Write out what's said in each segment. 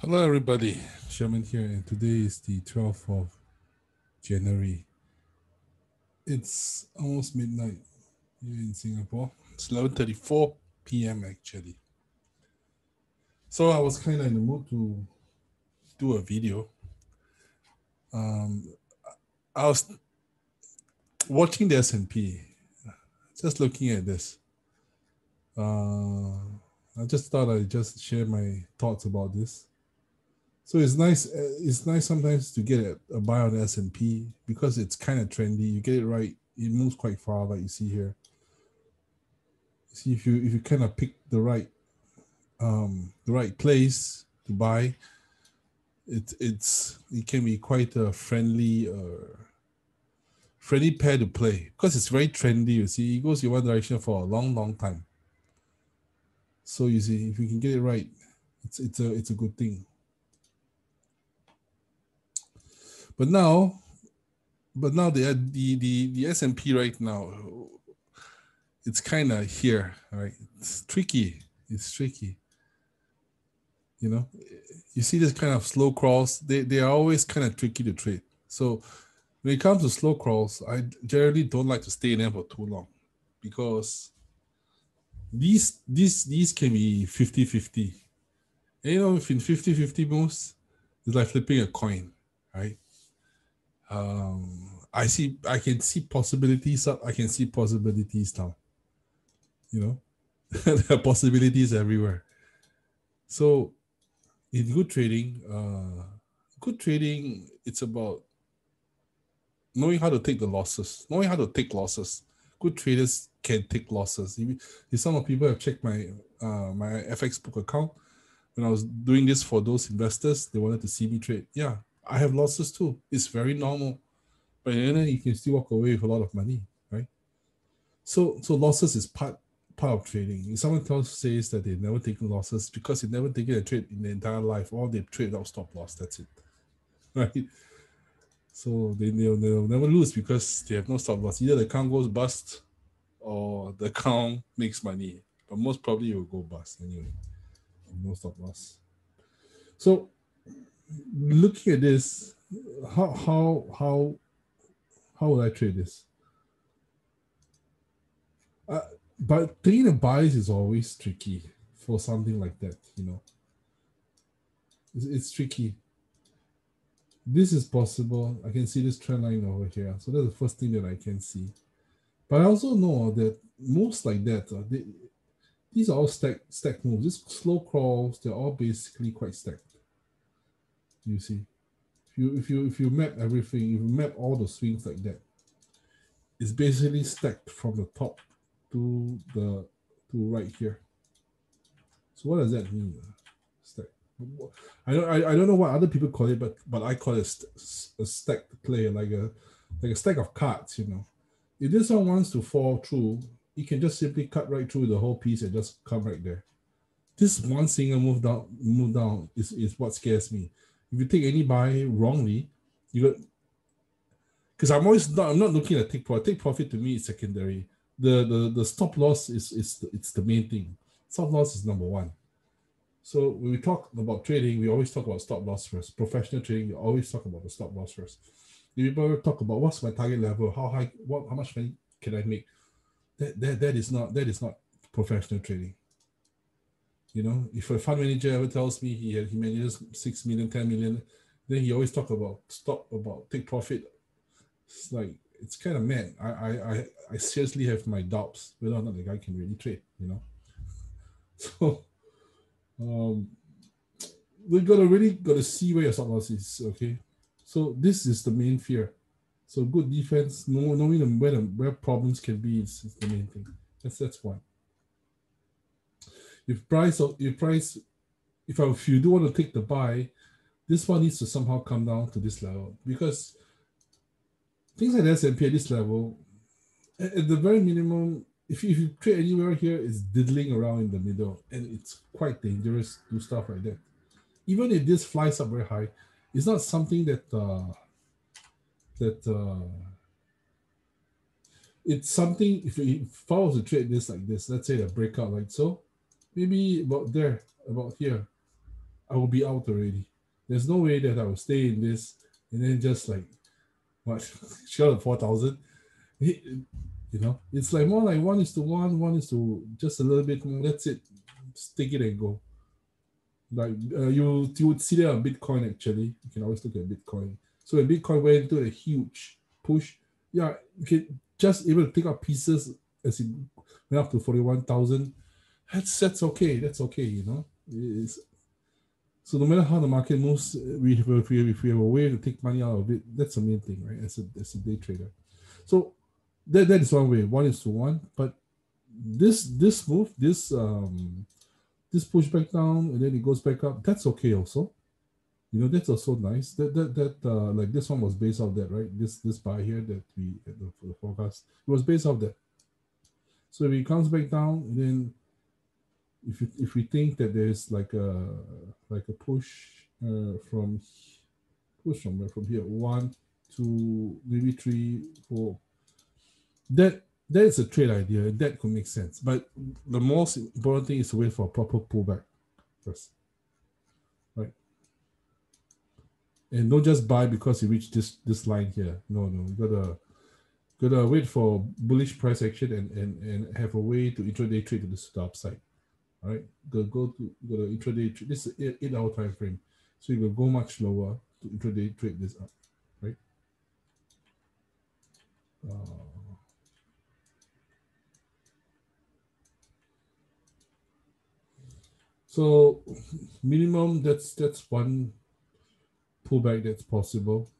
Hello, everybody. Sherman here, and today is the 12th of January. It's almost midnight here in Singapore. It's 11:34 p.m. actually. So I was kind of in the mood to do a video. Um, I was watching the S&P, just looking at this. Uh, I just thought I'd just share my thoughts about this. So it's nice. uh, It's nice sometimes to get a, a buy on S and P because it's kind of trendy. You get it right, it moves quite far, like you see here. See if you if you kind of pick the right um the right place to buy, it it's it can be quite a friendly uh friendly pair to play because it's very trendy. You see, it goes in one direction for a long, long time. So you see, if you can get it right, it's it's a it's a good thing. But now, but now the the the the S and P right now, it's kind of here, right? It's tricky. It's tricky. You know, you see this kind of slow crawls. They they are always kind of tricky to trade. So when it comes to slow crawls, I generally don't like to stay in them for too long because these these these can be 50-50. And you know, if in 50-50 moves, it's like flipping a coin, right? Um i see i can see possibilities i can see possibilities down. You know? There are possibilities everywhere. So in good trading uh good trading it's about knowing how to take the losses knowing how to take losses. Good traders can take losses. If some of people have checked my uh my fx book account when i was doing this for those investors they wanted to see me trade. Yeah I have losses too. It's very normal. But then you can still walk away with a lot of money, right? So so losses is part part of trading. If someone tells says that they've never taken losses because they've never taken a trade in their entire life, or they trade without stop loss, that's it. Right? So they, they'll, they'll never lose because they have no stop loss. Either the account goes bust or the account makes money. But most probably it will go bust anyway. No stop loss. So looking at this, how how how how would I trade this? Uh, but taking a bias is always tricky for something like that, you know. It's, it's tricky. This is possible. I can see this trend line over here. So that's the first thing that I can see. But I also know that moves like that, uh, they, these are all stack stack moves. These slow crawls, they're all basically quite stacked you see. If you if you if you map everything if you map all the swings like that it's basically stacked from the top to the to right here. So what does that mean uh, stack? I don't I, I don't know what other people call it but but i call it a stacked play like a like a stack of cards you know. If this one wants to fall through you can just simply cut right through the whole piece and just come right there. This one single move down move down is, is what scares me if you take any buy wrongly, you got because I'm always not I'm not looking at take profit. Take profit to me is secondary. The the the stop loss is is it's the main thing. Stop loss is number one. So when we talk about trading, we always talk about stop loss first. Professional trading, we always talk about the stop loss first. If people talk about what's my target level, how high, what how much money can I make? That that, that is not that is not professional trading. You know, if a fund manager ever tells me he he manages six million, 10 million, then he always talk about stop about take profit. It's like it's kind of mad. I I I, I seriously have my doubts whether or not the guy can really trade, you know. So um we gotta really gotta see where your stop loss is, okay? So this is the main fear. So good defense, know, knowing where the, where problems can be is, is the main thing. That's that's one if price of if price if, I, if you do want to take the buy, this one needs to somehow come down to this level because things like S&P at this level, at, at the very minimum, if you, if you trade anywhere here, it's diddling around in the middle and it's quite dangerous to do stuff like that. Even if this flies up very high, it's not something that uh, that uh, it's something if, if I was to trade this like this, let's say a breakout like so, maybe about there, about here. I will be out already. There's no way that I will stay in this and then just like what short of four thousand. You know, it's like more like one is to one, one is to just a little bit more. That's it. Just take it and go. Like uh, you, you would see there on Bitcoin actually. You can always look at Bitcoin. So when Bitcoin went into a huge push, yeah, you can just able to pick up pieces as it went up to forty one thousand. That's that's okay. That's okay. You know, it's, so no matter how the market moves, we have, if we, if we have a way to take money out of it, that's the main thing, right? As a as a day trader. So that, that is one way, one is to one. But this this move, this um this push back down and then it goes back up, that's okay also. You know, that's also nice. That that that uh like this one was based off that, right? This this buy here that we the, the forecast, it was based off that. So if it comes back down, then if if we think that there's like a like a push uh, from push from from here one, two, maybe three, four, that that is a trade idea. That could make sense. But the most important thing is to wait for a proper pullback first. Right? And don't just buy because you reach this this line here. No, no. You gotta gotta wait for bullish price action and and, and have a way to intraday trade to the upside. All right. Go go to go to intraday trade. This is eight, eight hour time frame. So you can go much lower to intraday trade this up. Right? Uh, So minimum that's that's one pullback that's possible.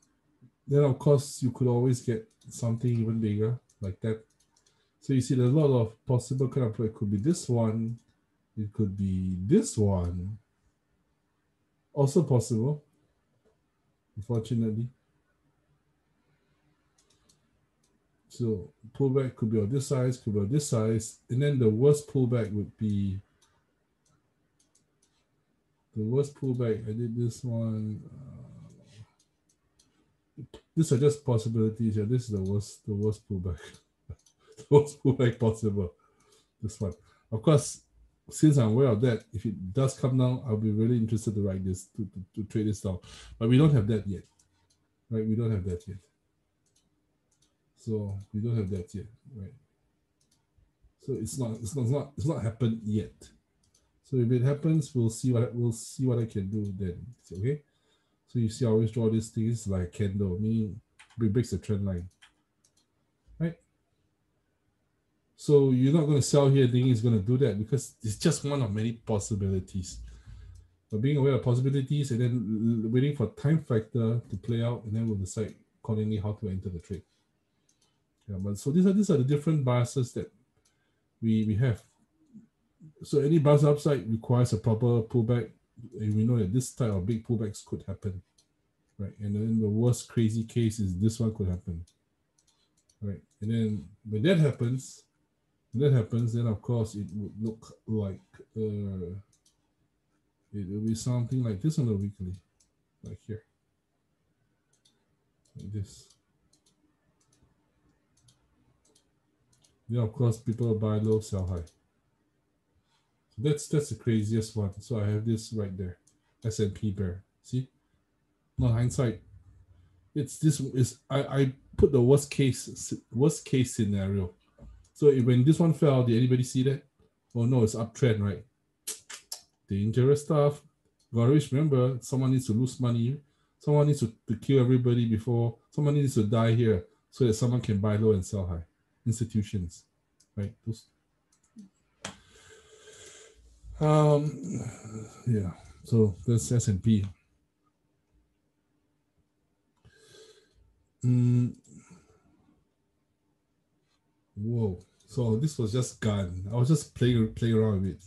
Then of course you could always get something even bigger like that. So you see there's a lot of possible kind of it could be this one, it could be this one. Also possible, unfortunately. So pullback could be on this size, could be on this size, and then the worst pullback would be the worst pullback. I did this one. Uh, these are just possibilities. Yeah, this is the worst, the worst pullback, the worst pullback possible. This one, of course. Since I'm aware of that, if it does come down, I'll be really interested to write this to, to, to trade this down. But we don't have that yet, right? We don't have that yet. So we don't have that yet, right? So it's not it's not it's not, it's not happened yet. So if it happens, we'll see what we'll see what I can do then. Okay. So you see, I always draw these things like candle, meaning it breaks the trend line. Right? So you're not going to sell here thinking it's going to do that because it's just one of many possibilities. But being aware of possibilities and then waiting for time factor to play out, and then we'll decide accordingly how to enter the trade. Yeah, but so these are these are the different biases that we we have so any buzz upside requires a proper pullback, and we know that this type of big pullbacks could happen, right? And then the worst crazy case is this one could happen, right? And then when that happens, that happens, then of course it would look like uh, it will be something like this on the weekly, like here, like this. Then of course people buy low, sell high. That's that's the craziest one. So I have this right there, S&P bear. See, not hindsight. It's this is I I put the worst case worst case scenario. So if, when this one fell, did anybody see that? Oh no, it's uptrend, right? Dangerous stuff. Gotta remember, someone needs to lose money. Someone needs to, to kill everybody before someone needs to die here so that someone can buy low and sell high. Institutions, right? Those um, yeah. So that's S and P. Mm. Whoa. So this was just Gann. I was just playing playing around with it.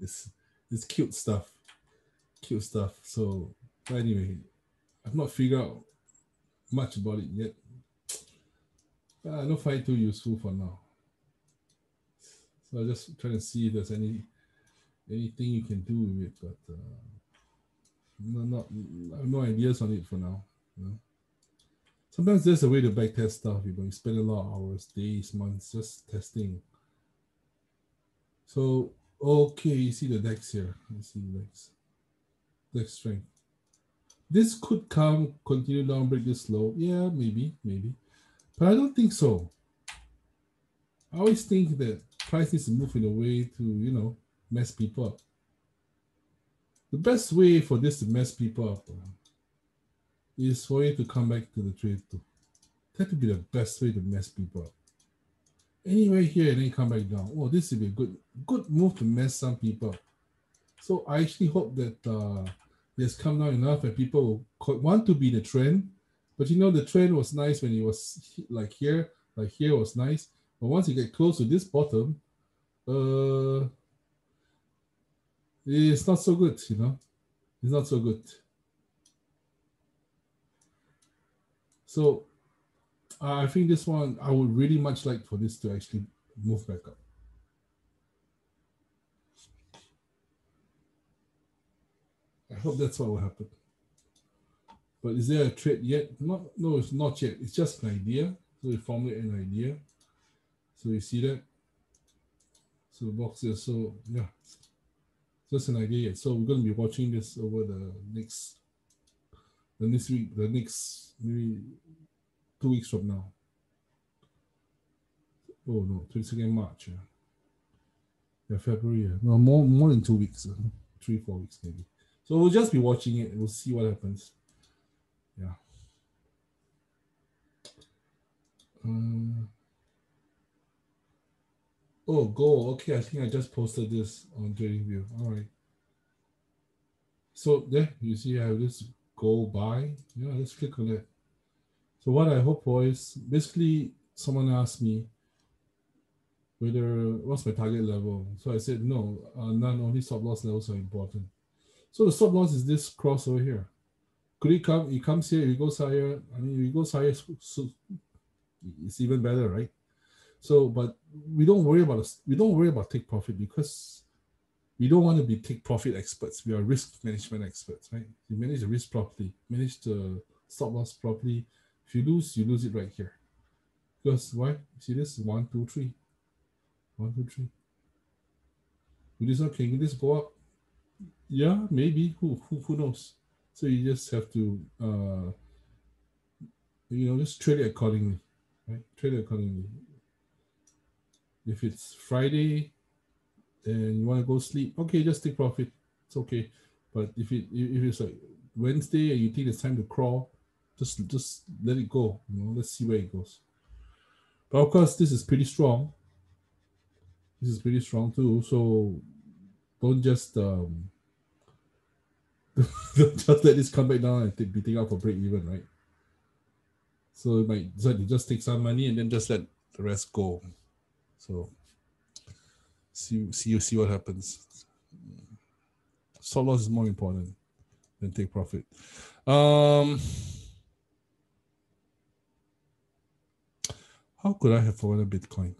It's it's cute stuff. Cute stuff. So anyway, I've not figured out much about it yet. I don't find it too useful for now. So I'm just trying to see if there's any anything you can do with it, but uh, no, not I have no ideas on it for now. You know? Sometimes there's a way to back test stuff. You know, you spend a lot of hours, days, months just testing. So okay, you see the DAX here. You see DAX. Next strength. This could come, continue down, break this low. Yeah, maybe, maybe. But I don't think so. I always think that price needs to move in a way to, you know, mess people up. The best way for this to mess people up uh, is for you to come back to the trade too. That would be the best way to mess people up. Anyway, here and then come back down. Oh, this would be a good good move to mess some people up. So I actually hope that uh, it's come down enough and people want to be the trend. But you know, the trend was nice when it was like here, like here was nice. But once you get close to this bottom, uh, it's not so good, you know. It's not so good. So uh, I think this one, I would really much like for this to actually move back up. I hope that's what will happen. But is there a trade yet? Not, no, it's not yet. It's just an idea. So we formulate an idea. So you see that? So the box here. So yeah, just an idea. So we're going to be watching this over the next, the next week, the next maybe two weeks from now. Oh no, 22nd March. Yeah, yeah February. Yeah. No, more more than two weeks. Uh, three, four weeks maybe. So we'll just be watching it. We'll see what happens. Yeah. Um, oh, go. Okay, I think I just posted this on TradingView. All right. So there, you see I have this go buy. Yeah, let's click on it. So what I hope for is basically someone asked me whether what's my target level. So I said no, uh, none. Only stop loss levels are important. So the stop loss is this cross over here. Could it come? It comes here. It goes higher. I mean, if it goes higher, so it's even better, right? So, but we don't worry about this. We don't worry about take profit because we don't want to be take profit experts. We are risk management experts, right? You manage the risk properly, manage the stop loss properly. If you lose, you lose it right here. Because why? See this one, two, three. One, two, three. Will this one can this go up? Yeah, maybe. Who who who knows? So you just have to uh you know just trade it accordingly. Right? Trade it accordingly. If it's Friday and you want to go sleep, okay, just take profit. It's okay. But if it if it's like Wednesday and you think it's time to crawl, just just let it go. You know, let's see where it goes. But of course, this is pretty strong. This is pretty strong too. So don't just um just let this come back down and be taken out for break even, right? So it might so just take some money and then just let the rest go. So see see you see what happens. Stop loss is more important than take profit. Um How could I have forgotten Bitcoin?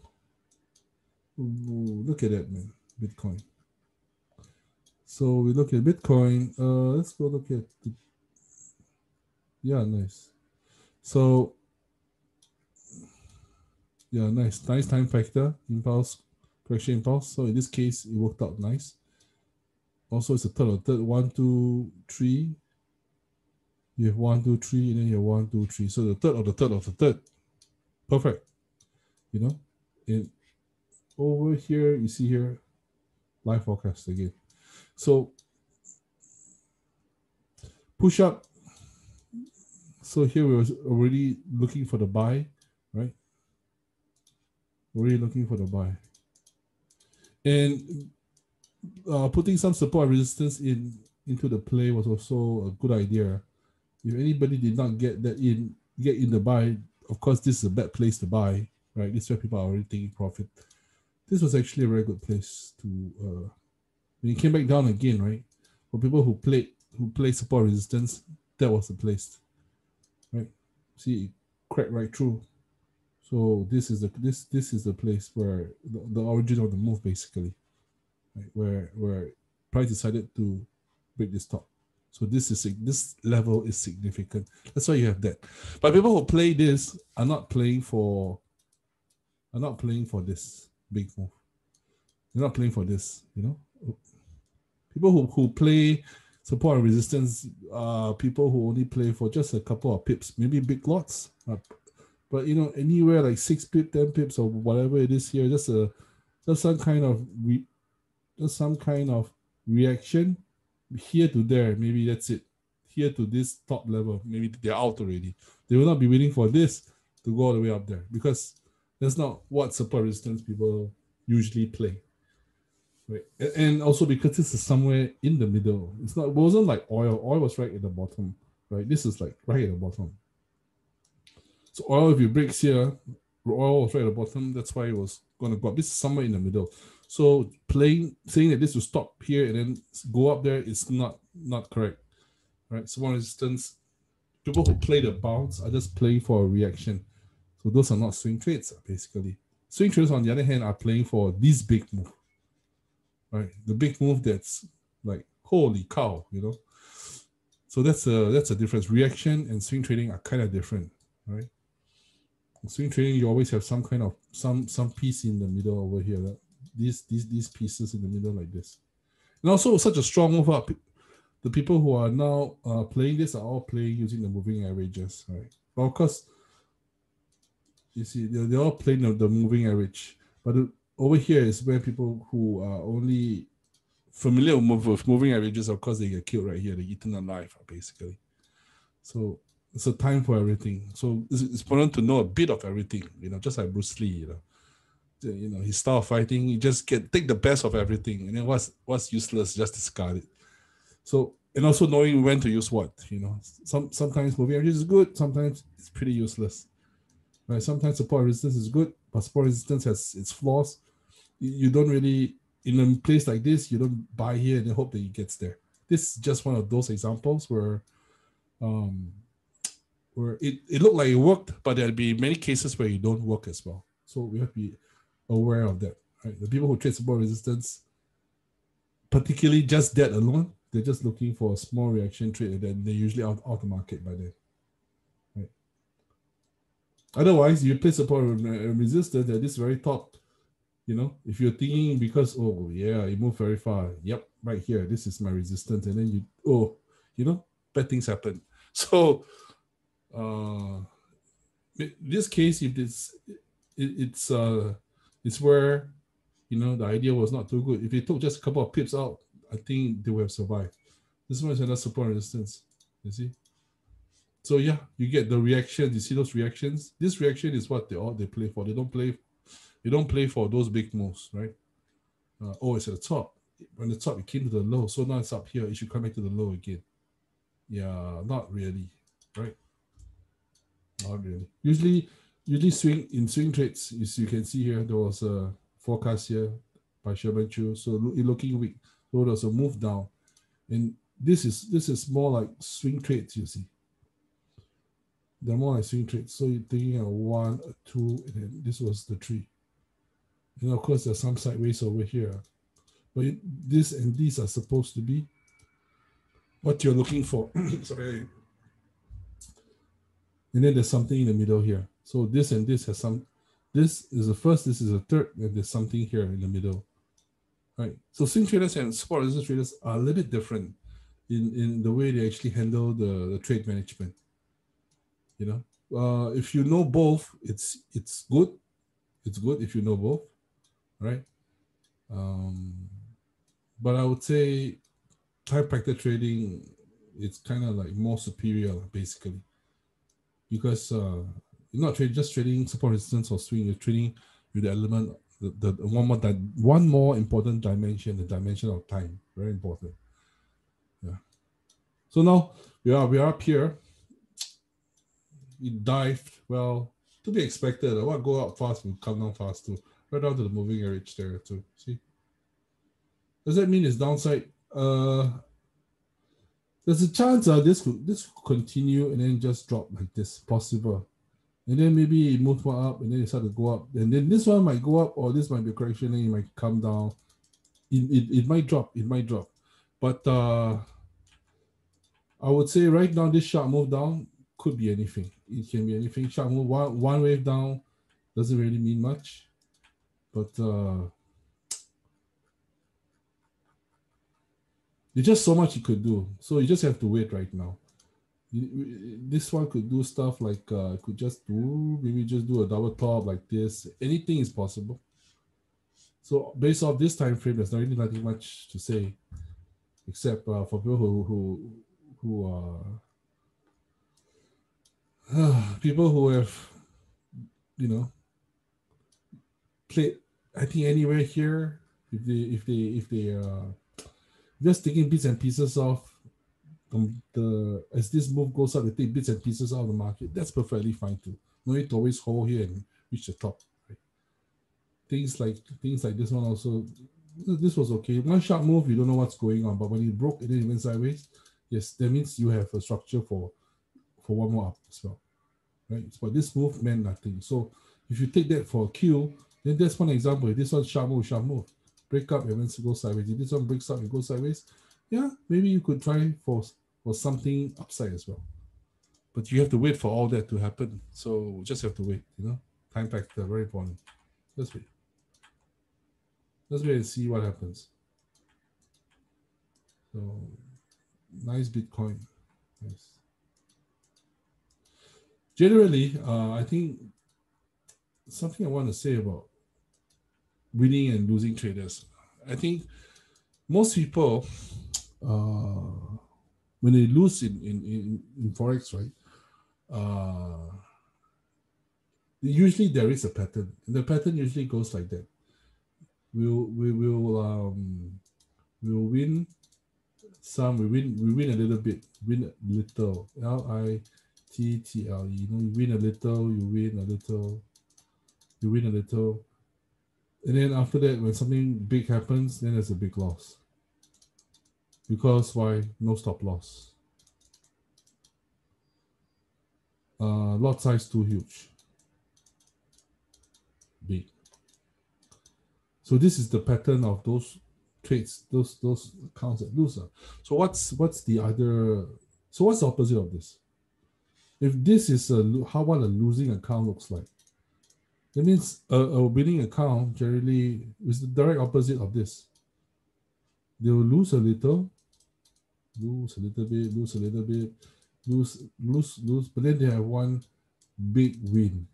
Ooh, look at that, man. Bitcoin. So we look at Bitcoin. Uh, let's go look at. The, yeah, nice. So, yeah, nice, nice time factor, impulse, correction impulse. So in this case, it worked out nice. Also, it's a third of third, one, two, three. You have one, two, three, and then you have one, two, three. So the third of the third of the third. Perfect you know? And over here you see here live forecast again. So push up. So here we are already looking for the buy right? Already looking for the buy. And uh, putting some support resistance in into the play was also a good idea. If anybody did not get that in get in the buy of course this is a bad place to buy right? This is where people are already taking profit. This was actually a very good place to uh, when it came back down again, right? For people who played who play support resistance, that was the place, right? See, it cracked right through. So this is the this this is the place where the, the origin of the move basically, right? Where where price decided to break this top. So this is this level is significant. That's why you have that. But people who play this are not playing for are not playing for this big move. They're not playing for this, you know. People who, who play support and resistance uh people who only play for just a couple of pips, maybe big lots. Uh, but you know, anywhere like six pip, ten pips, or whatever it is here, just a just some kind of re, just some kind of reaction here to there. Maybe that's it. Here to this top level, maybe they're out already. They will not be waiting for this to go all the way up there because that's not what support resistance people usually play. Right. And also because this is somewhere in the middle. It's not it wasn't like oil. Oil was right at the bottom. Right. This is like right at the bottom. So oil, if you breaks here, oil was right at the bottom. That's why it was gonna go up. This is somewhere in the middle. So playing saying that this will stop here and then go up there is not not correct. Right. So resistance, people who play the bounce are just playing for a reaction. So those are not swing trades, basically. Swing trades, on the other hand, are playing for this big move. Right? The big move that's like, holy cow, you know. So that's a that's a difference. Reaction and swing trading are kind of different, right? In swing trading, you always have some kind of some some piece in the middle over here. That these these these pieces in the middle like this. And also such a strong move up. The people who are now uh, playing this are all playing using the moving averages, right? But of course, you see, they're, they're all playing the, the moving average. But the, over here is where people who are only familiar with, with moving averages, of course, they get killed right here. They're eaten alive, basically. So it's a time for everything. So it's, it's important to know a bit of everything, you know, just like Bruce Lee, you know. You know, his style of fighting, you just get take the best of everything, and then what's what's useless, just discard it. So and also knowing when to use what, you know. Some sometimes moving averages is good, sometimes it's pretty useless. Right? Sometimes support resistance is good, but support resistance has its flaws. You don't really, in a place like this, you don't buy here and hope that it gets there. This is just one of those examples where um, where it, it looked like it worked, but there'll be many cases where it don't work as well. So we have to be aware of that. Right? The people who trade support resistance, particularly just that alone, they're just looking for a small reaction trade and then they're usually out, out the market by then. Otherwise, you place support and resistance at this very top. You know, if you're thinking because oh yeah, it moved very far. Yep, right here. This is my resistance, and then you oh, you know, bad things happen. So, uh, this case, if it's it, it's uh, it's where you know the idea was not too good. If it took just a couple of pips out, I think they would have survived. This one is another support resistance. You see. So yeah, you get the reaction. You see those reactions. This reaction is what they all they play for. They don't play, they don't play for those big moves, right? Uh, oh, it's at the top. When the top, it came to the low. So now it's up here. It should come back to the low again. Yeah, not really, right? Not really. Usually, usually swing in swing trades. As you can see here, there was a forecast here by Sherman Chu. So it looking weak. So there was a move down, and this is this is more like swing trades. You see they're more like swing trades. So you're taking a one, two, and then this was the three. And of course, there's some sideways over here. But this and these are supposed to be what you're looking for. Sorry. And then there's something in the middle here. So this and this has some, this is the first, this is a third, and there's something here in the middle. Right. So swing traders and support resistance traders are a little bit different in, in the way they actually handle the, the trade management. You know, uh, if you know both, it's it's good. It's good if you know both, right? Um, but I would say time factor trading it's kind of like more superior basically. Because uh, you're not trading just trading support resistance or swing you're trading with the element the, the one more that one more important dimension the dimension of time. Very important. Yeah. So now we are we are up here it dived well to be expected. Want go up fast will come down fast too. Right down to the moving average there too. See? Does that mean it's downside? Uh there's a chance uh, this could this could continue and then just drop like this possible. And then maybe it moves one up and then it start to go up. And then this one might go up or this might be a correction and it might come down. It, it, it might drop, it might drop. But uh I would say right now this sharp move down could be anything. It can be anything. One, one wave down doesn't really mean much, but uh, There's just so much you could do. So you just have to wait right now. This one could do stuff like uh, could just do maybe just do a double top like this. Anything is possible. So based off this time frame, there's not really nothing much to say, except uh, for people who who who are uh, people who have you know played I think anywhere here if they if they if they uh just taking bits and pieces off the, the as this move goes up, they take bits and pieces out of the market. That's perfectly fine too. No need to always hold here and reach the top. Things like things like this one also. This was okay. One sharp move, you don't know what's going on, but when it broke and then it went sideways, yes, that means you have a structure for for one more up as well. Right? But this move meant nothing. So if you take that for a cue, then that's one example. This one sharp move break up and then go sideways. If this one breaks up and goes sideways, yeah, maybe you could try for, for something upside as well. But you have to wait for all that to happen. So just have to wait, you know. Time factor, very important. Let's wait. Let's wait and see what happens. So nice Bitcoin. Nice. Generally, uh, I think something I want to say about winning and losing traders. I think most people, uh, when they lose in, in, in, in Forex, right, uh, usually there is a pattern. And the pattern usually goes like that. We'll, we will um, we'll win some, we win, we win a little bit, win a little. L I T T L E. You know, you win a little, you win a little, you win a little and then after that, when something big happens, then there's a big loss. Because why? No stop loss. Uh, lot size too huge. Big. So this is the pattern of those trades, those those accounts that lose. So what's what's the other? So what's the opposite of this? If this is a how what a losing account looks like, that means a, a winning account generally is the direct opposite of this. They will lose a little, lose a little bit, lose a little bit, lose, lose, lose, but then they have one big win.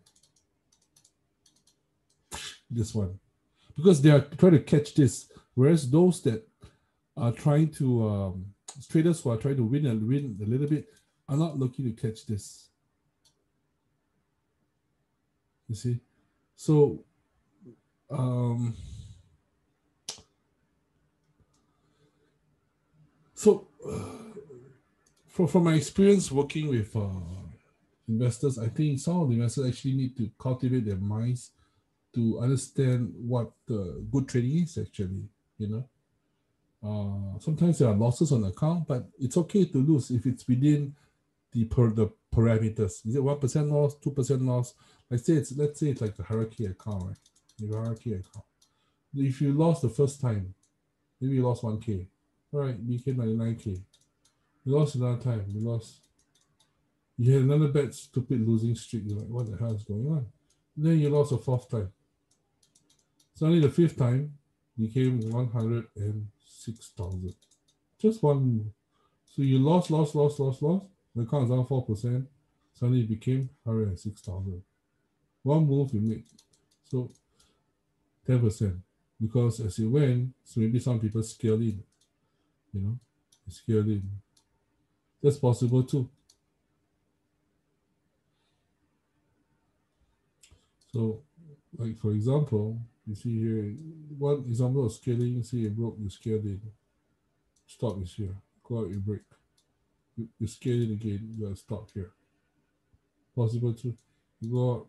This one. Because they are trying to catch this. Whereas those that are trying to um, traders who are trying to win and win a little bit are not looking to catch this. You see? So, um, so uh, from, from my experience working with uh, investors, I think some of the investors actually need to cultivate their minds to understand what good trading is actually, you know. Uh, sometimes there are losses on the account, but it's okay to lose if it's within the per the parameters. Is it one percent loss, two percent loss? Let's say it's let's say it's like the hierarchy account, right? Your hierarchy account. If you lost the first time, maybe you lost 1k. All right, became 99k. You lost another time, you lost. You had another bad, stupid losing streak. You're like, what the hell is going on? Then you lost a fourth time. Suddenly, the fifth time became 106,000. Just one. So you lost, lost, lost, lost, lost. The account is down 4%. Suddenly it became 106,000 one move you make. So 10%. Because as it went, so maybe some people scale in, you know, scale in. That's possible too. So, like for example, you see here, one example of scaling, you see it broke, you scaled in. Stop is here. Go out, you break. You, scale it again, you to stop here. Possible to You go out,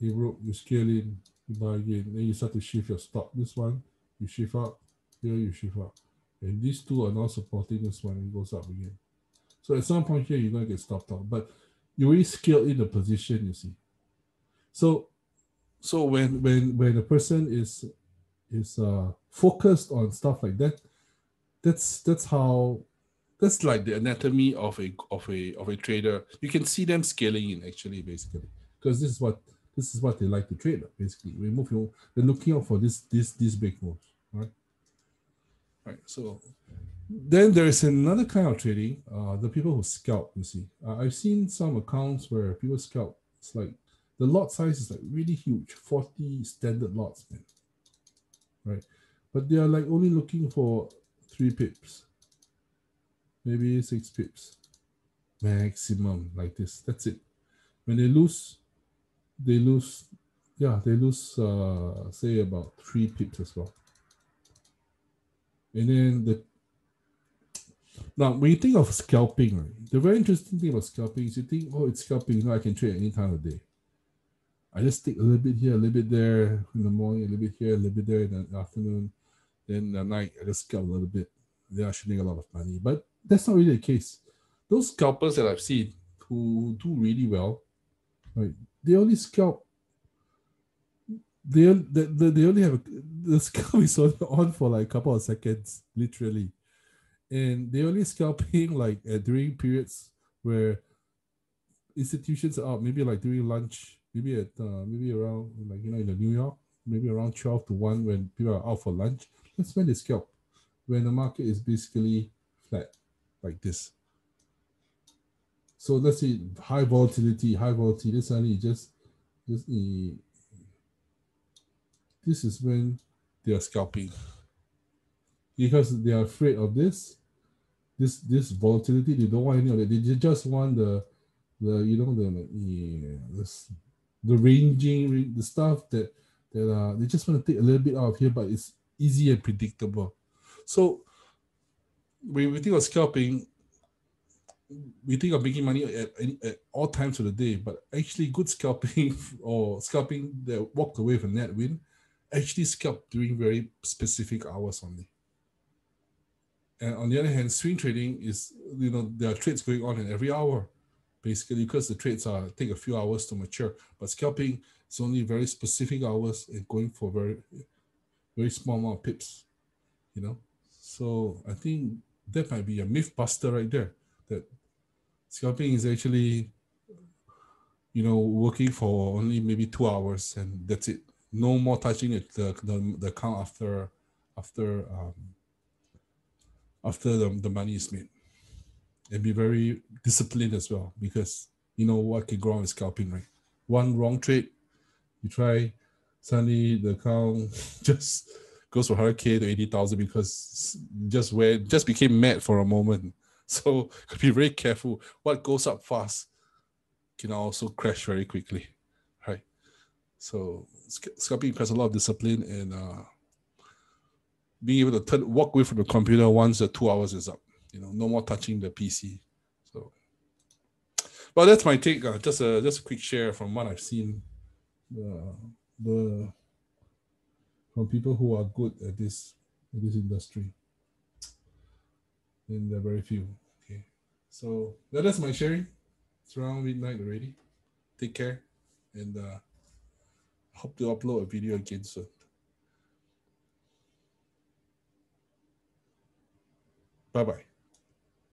you broke, you scale in, you buy again, then you start to shift your stop. This one, you shift up, here you shift up. And these two are not supporting this one, it goes up again. So at some point here, you're going to get stopped out. But you already scale in the position, you see. So so when when when a person is is uh, focused on stuff like that, that's that's how that's like the anatomy of a of a of a trader. You can see them scaling in actually, basically, because this is what this is what they like to trade, basically. We move, they're looking out for this, this, this big moves, right? Right. So then there's another kind of trading. Uh, the people who scalp. You see, uh, I've seen some accounts where people scalp. It's like the lot size is like really huge, forty standard lots, man. Right, but they are like only looking for three pips, maybe six pips, maximum like this. That's it. When they lose, they lose. Yeah, they lose. Uh, say about three pips as well. And then the now when you think of scalping, right, the very interesting thing about scalping is you think, oh, it's scalping, you know, I can trade any time of day. I just take a little bit here, a little bit there in the morning, a little bit here, a little bit there in the afternoon. Then at night, I just scalp a little bit. Then I should make a lot of money. But that's not really the case. Those scalpers that I've seen who do really well, right? They only scalp. They, they, they only have the scalp is on for like a couple of seconds, literally, and they only scalping like at during periods where institutions are out, maybe like during lunch, maybe at uh, maybe around like you know in the New York, maybe around twelve to one when people are out for lunch. That's when they scalp, when the market is basically flat, like this. So let's say high volatility, high volatility. This only just just uh, this is when they are scalping because they are afraid of this this this volatility they don't want any of that they just want the the you know the yeah, this, the ranging the stuff that that uh they just want to take a little bit out of here but it's easy and predictable so when we think of scalping we think of making money at, at all times of the day, but actually good scalping or scalping that walked away from net win actually scalp during very specific hours only. And on the other hand, swing trading is, you know, there are trades going on in every hour, basically because the trades are take a few hours to mature. But scalping is only very specific hours and going for very, very small amount of pips, you know. So I think that might be a myth buster right there. That scalping is actually, you know, working for only maybe two hours and that's it. No more touching it, the, the, the account after after um, after the, the money is made. And be very disciplined as well because you know what can go wrong scalping, right? One wrong trade, you try, suddenly the account just goes from 100k to 80,000 because just where just became mad for a moment. So be very careful. What goes up fast can also crash very quickly, right? So scalping requires a lot of discipline and uh, being able to turn, walk away from the computer once the two hours is up. You know, no more touching the PC. So, well, that's my take. Uh, just a just a quick share from what I've seen. Uh, the from people who are good at this at this industry. And there are very few. Okay, so that is my sharing. It's around midnight already. Take care, and uh, hope to upload a video again soon. Bye bye.